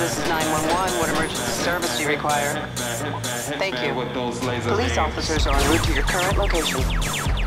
This is 911. What emergency service do you require? Thank you. Police officers are en route to your current location.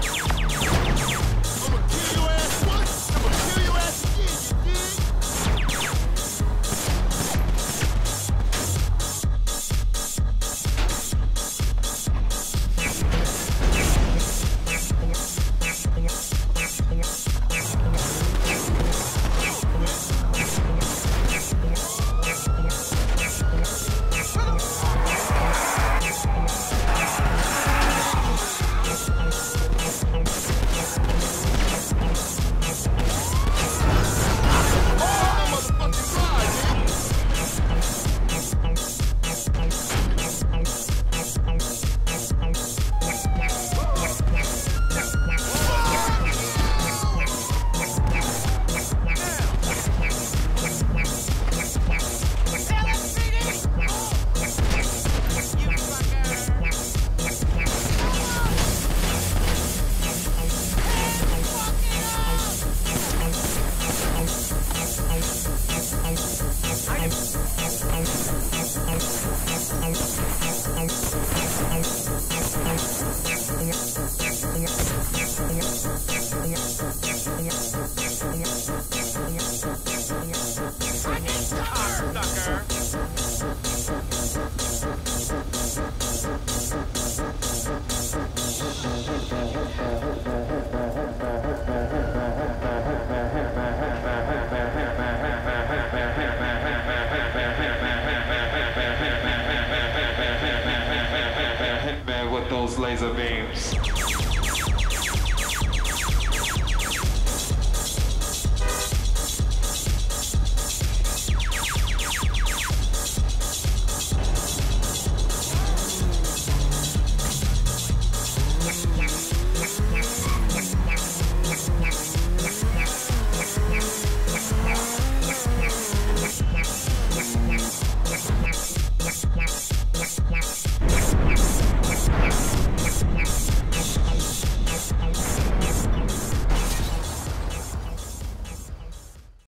mais ou menos.